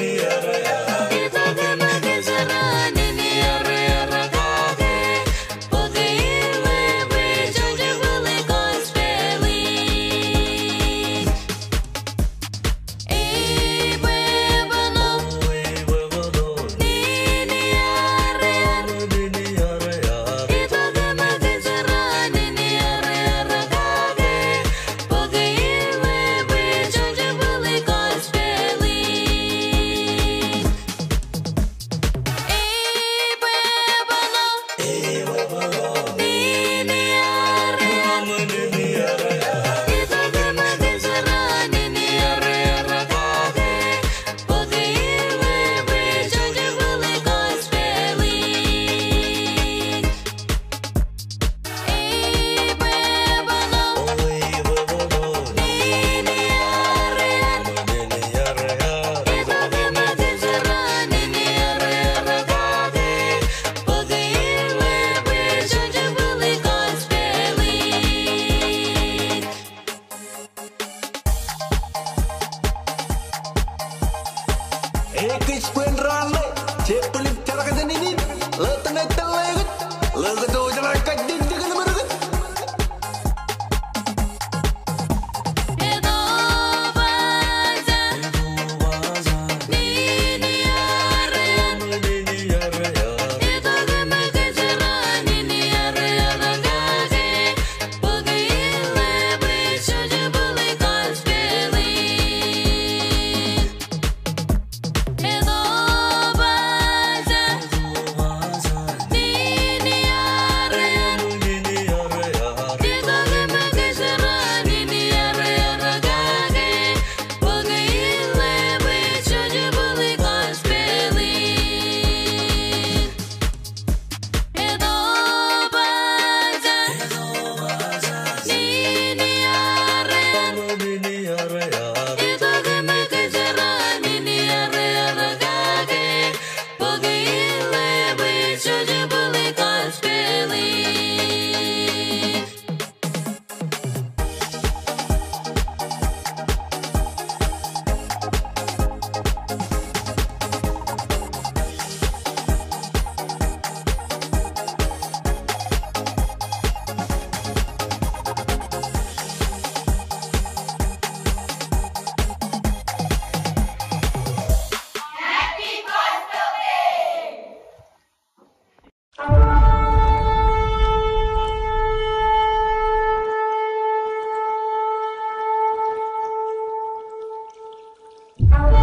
Yada, yada. Okay.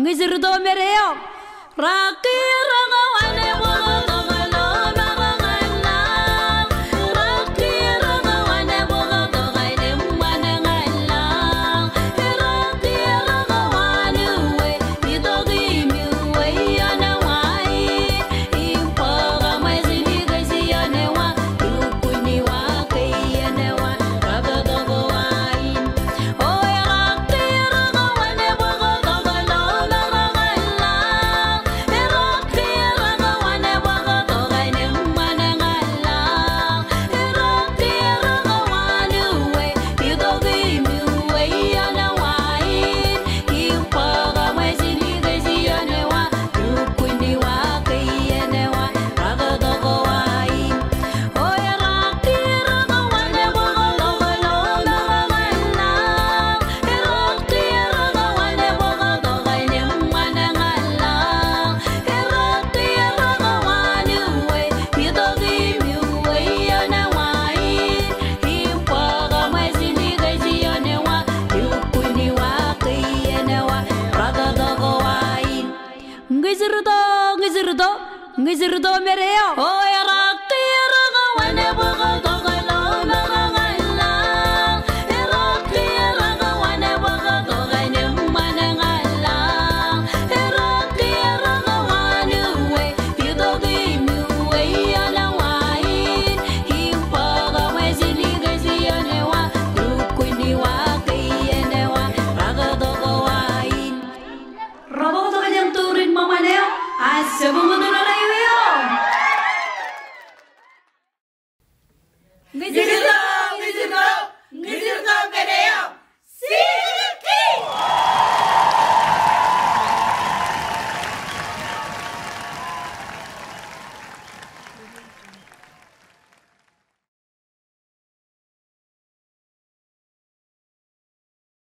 ngizir do mereo raqi raqaw người giữ đồ mẹ đeo ôi Ми